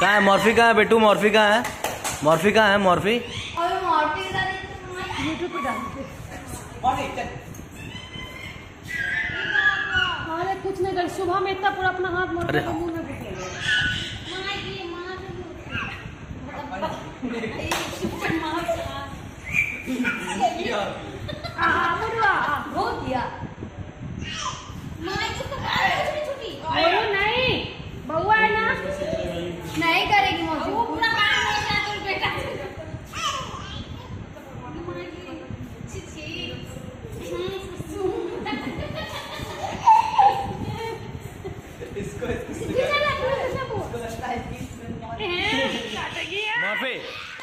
कहाँ है? मॉर्फी कहाँ है बेटू? मॉर्फी कहाँ है? मॉर्फी कहाँ है? मॉर्फी? और मॉर्फी का यूट्यूब पे डाल अरे कुछ नहीं कर सुबह में इतना पूरा अपना हाथ मोड़ के हाँ। मुँह में घुस गया। हो गया इसको इसको लगता है कि